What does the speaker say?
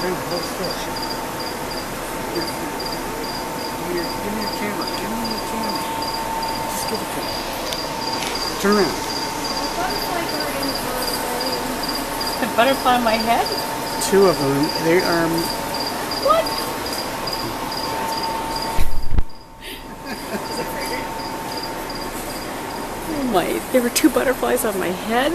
trying to still. Here. Give me give me your camera. Give me your camera. Just give it to me. Turn around. The butterfly on my head? Two of them. They are. What? oh my, there were two butterflies on my head?